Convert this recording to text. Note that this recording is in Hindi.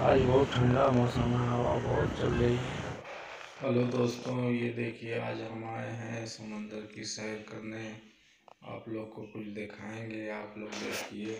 आज बहुत ठंडा मौसम है, हवा बहुत चल रही है। हेलो दोस्तों, ये देखिए, आज हम आए हैं समंदर की सैर करने। आप लोग को कुछ दिखाएँगे, आप लोग देखिए।